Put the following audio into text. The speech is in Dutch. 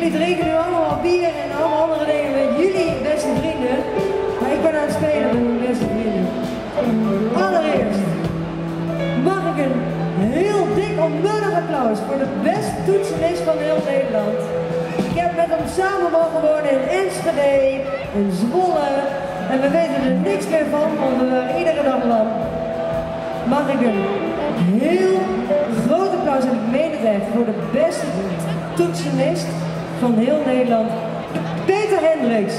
jullie drinken nu allemaal bier en allemaal andere dingen met jullie beste vrienden. Maar ik ben aan het spelen met mijn beste vrienden. Allereerst mag ik een heel dik onnodig applaus voor de beste toetsenist van heel Nederland. Ik heb met hem samen mogen wonen in Enschede, in Zwolle. En we weten er niks meer van, want we waren iedere dag lang. Mag ik een heel groot applaus, en ik het voor de beste toetsenist van heel Nederland, Peter Hendricks.